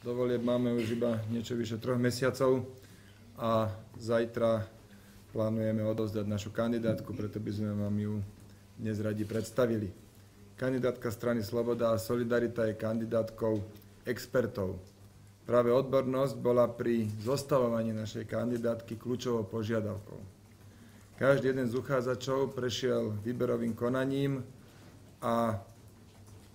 Do volieb máme už iba niečo vyše troch mesiacov a zajtra plánujeme odovzdať našu kandidátku, preto by sme vám ju dnes radi predstavili. Kandidátka strany Sloboda a Solidarita je kandidátkou expertov. Práve odbornosť bola pri zostavovaní našej kandidátky kľúčovou požiadavkou. Každý jeden z uchádzačov prešiel výberovým konaním a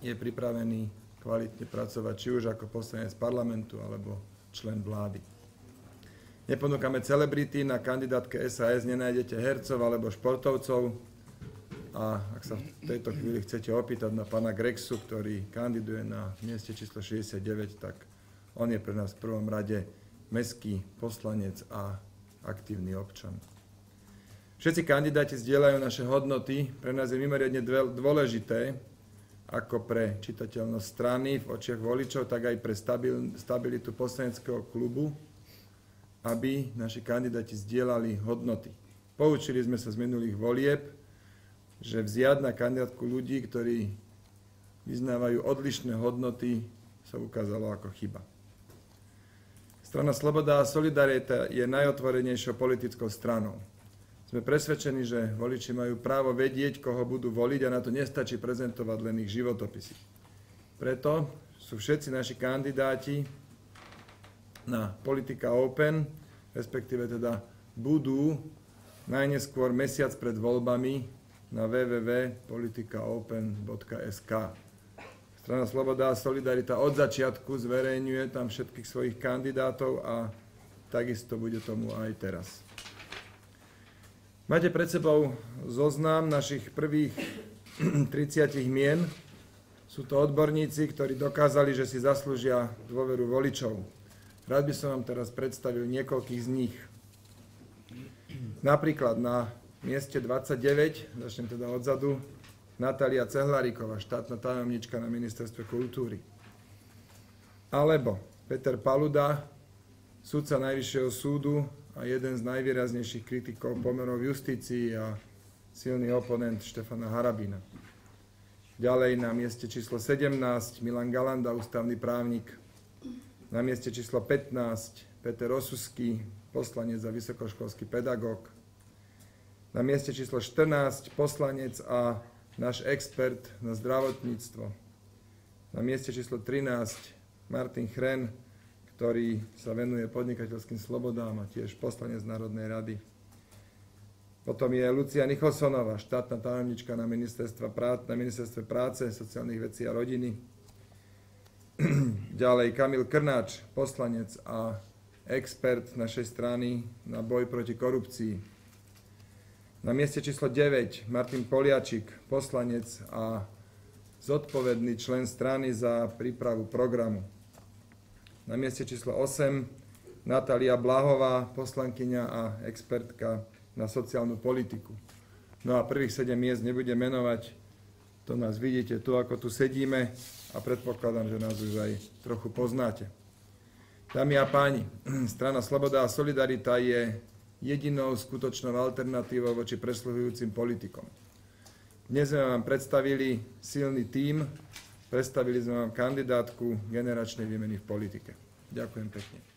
je pripravený kvalitne pracovať, či už ako poslanec parlamentu alebo člen vlády. Neponúkame celebrity, na kandidátke SAS nenájdete hercov alebo športovcov a ak sa v tejto chvíli chcete opýtať na pána Grexu, ktorý kandiduje na mieste číslo 69, tak on je pre nás v prvom rade meský poslanec a aktívny občan. Všetci kandidáti zdieľajú naše hodnoty. Pre nás je mimoriadne dôležité, ako pre čitateľnosť strany v očiach voličov, tak aj pre stabilitu poslaneckého klubu, aby naši kandidáti zdieľali hodnoty. Poučili sme sa z minulých volieb, že vziať na kandidátku ľudí, ktorí vyznávajú odlišné hodnoty, sa ukázalo ako chyba. Strana Sloboda a Solidarita je najotvorenejšou politickou stranou. Sme presvedčení, že voliči majú právo vedieť, koho budú voliť a na to nestačí prezentovať len ich životopisy. Preto sú všetci naši kandidáti na Politika Open, respektíve teda budú najneskôr mesiac pred voľbami na www.politikaopen.sk. Strana Sloboda a Solidarita od začiatku zverejňuje tam všetkých svojich kandidátov a takisto bude tomu aj teraz. Máte pred sebou zoznam našich prvých 30 mien. Sú to odborníci, ktorí dokázali, že si zaslúžia dôveru voličov. Rád by som vám teraz predstavil niekoľkých z nich. Napríklad na mieste 29, začnem teda odzadu, Natália Cehlaríková, štátna tajomnička na ministerstve kultúry. Alebo Peter Paluda, sudca Najvyššieho súdu, a jeden z najvýraznejších kritikov pomerov justícii a silný oponent Štefana Harabina. Ďalej na mieste číslo 17 Milan Galanda, ústavný právnik. Na mieste číslo 15 Peter Osusky, poslanec a vysokoškolský pedagóg. Na mieste číslo 14 poslanec a náš expert na zdravotníctvo. Na mieste číslo 13 Martin Chren, ktorý sa venuje podnikateľským slobodám a tiež poslanec Národnej rady. Potom je Lucia Nicholsonová, štátna tajomnička na, na ministerstve práce, sociálnych vecí a rodiny. Ďalej Kamil Krnáč, poslanec a expert našej strany na boj proti korupcii. Na mieste číslo 9 Martin Poliačik, poslanec a zodpovedný člen strany za prípravu programu. Na mieste číslo 8 Natália Blahová, poslankyňa a expertka na sociálnu politiku. No a prvých 7 miest nebudem menovať, to nás vidíte tu, ako tu sedíme a predpokladám, že nás už aj trochu poznáte. Dámy a páni, strana Sloboda a Solidarita je jedinou skutočnou alternatívou voči presluhujúcim politikom. Dnes sme vám predstavili silný tím, Predstavili sme vám kandidátku generačnej výmeny v politike. Ďakujem pekne.